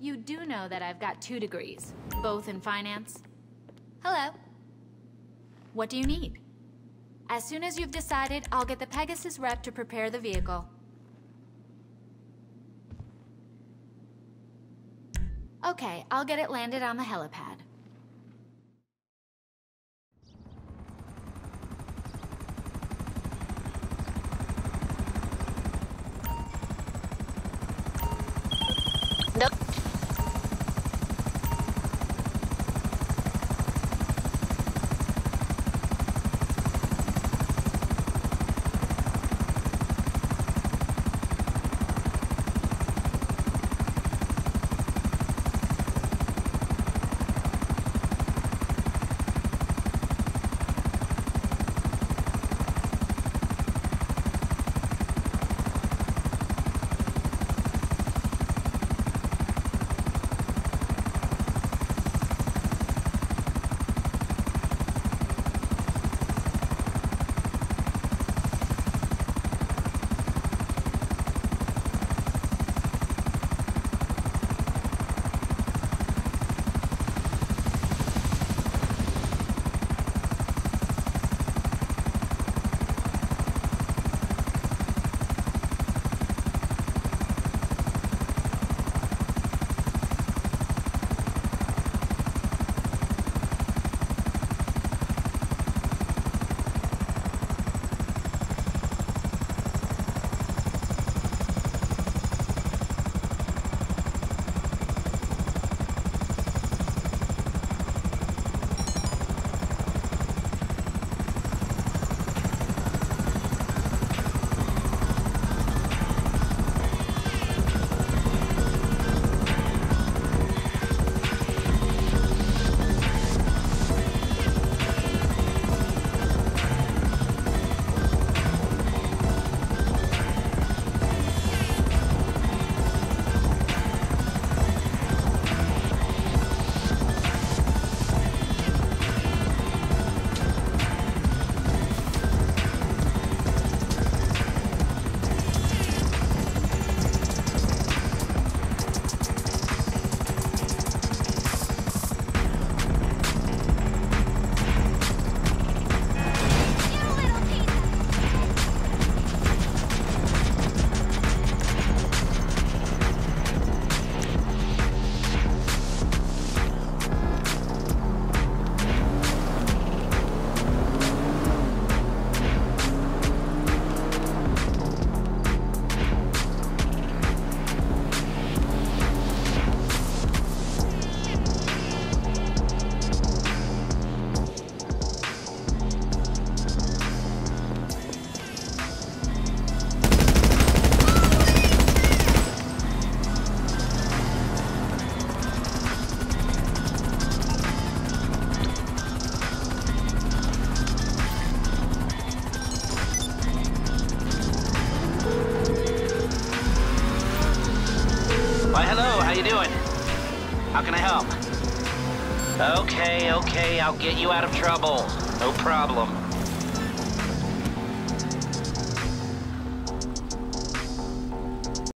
You do know that I've got two degrees, both in finance? Hello. What do you need? As soon as you've decided, I'll get the Pegasus rep to prepare the vehicle. Okay, I'll get it landed on the helipad. Why, hello, how you doing? How can I help? Okay, okay, I'll get you out of trouble. No problem.